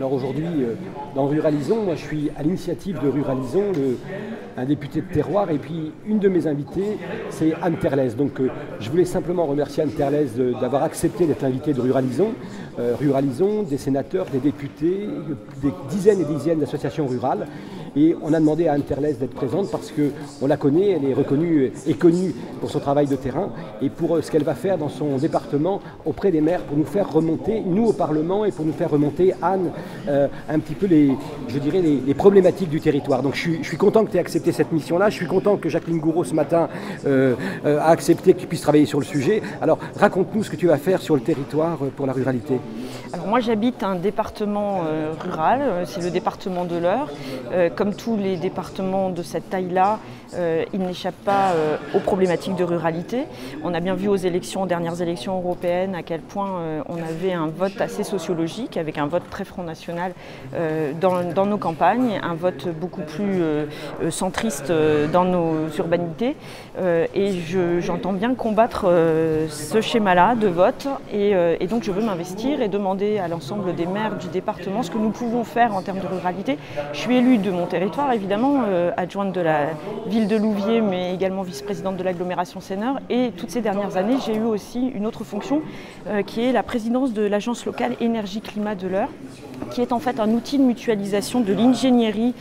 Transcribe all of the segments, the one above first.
Alors aujourd'hui, euh, dans Ruralisons, moi je suis à l'initiative de Ruralisons, le, un député de terroir, et puis une de mes invitées, c'est Anne Terlès. Donc euh, je voulais simplement remercier Anne Terlès d'avoir accepté d'être invitée de Ruralisons. Euh, Ruralisons, des sénateurs, des députés, des dizaines et dizaines d'associations rurales. Et on a demandé à Anne d'être présente parce qu'on la connaît, elle est reconnue et connue pour son travail de terrain et pour ce qu'elle va faire dans son département auprès des maires pour nous faire remonter, nous au Parlement, et pour nous faire remonter, Anne, un petit peu les, problématiques du territoire. Donc je suis, content que tu aies accepté cette mission-là. Je suis content que Jacqueline Gouraud ce matin euh, euh, a accepté que tu puisses travailler sur le sujet. Alors raconte-nous ce que tu vas faire sur le territoire euh, pour la ruralité. Alors moi j'habite un département rural, c'est le département de l'Eure. comme tous les départements de cette taille-là, il n'échappe pas aux problématiques de ruralité. On a bien vu aux élections, aux dernières élections européennes, à quel point on avait un vote assez sociologique, avec un vote très Front National dans, nos campagnes, un vote beaucoup plus centré euh, dans nos urbanités. Euh, et j'entends bien combattre euh, ce schéma-là de vote. Et, donc je veux m'investir et demander à l'ensemble des maires du département ce que nous pouvons faire en termes de ruralité. Je suis élue de mon territoire, évidemment, adjointe de la ville de Louviers, mais également vice-présidente de l'agglomération Seigneur. Et toutes ces dernières années, j'ai eu aussi une autre fonction qui est la présidence de l'agence locale énergie-climat de l'Eure, qui est en fait un outil de mutualisation de l'ingénierie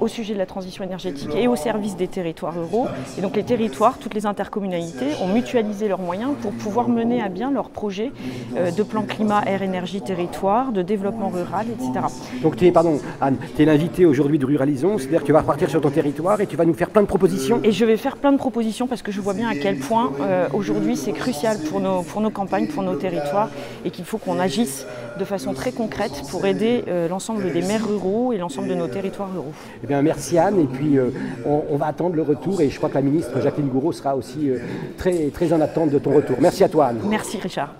au sujet de la transition énergétique et au service des territoires ruraux. Et donc les territoires, toutes les intercommunalités ont mutualisé leurs moyens pour pouvoir mener à bien leurs projets euh, de plan climat, air, énergie, territoire, de développement rural, etc. Donc tu es, pardon, Anne, tu es l'invité aujourd'hui de Ruralisons, c'est-à-dire que tu vas repartir sur ton territoire et tu vas nous faire plein de propositions Et je vais faire plein de propositions parce que je vois bien à quel point euh, aujourd'hui c'est crucial pour nos, pour nos campagnes, pour nos territoires et qu'il faut qu'on agisse de façon très concrète pour aider euh, l'ensemble des maires ruraux et l'ensemble de nos territoires ruraux. Eh bien, merci Anne et puis euh, on, va attendre le retour et je crois que la ministre Jacqueline Gouraud sera aussi euh, très, très en attente de ton retour. Merci à toi Anne. Merci Richard.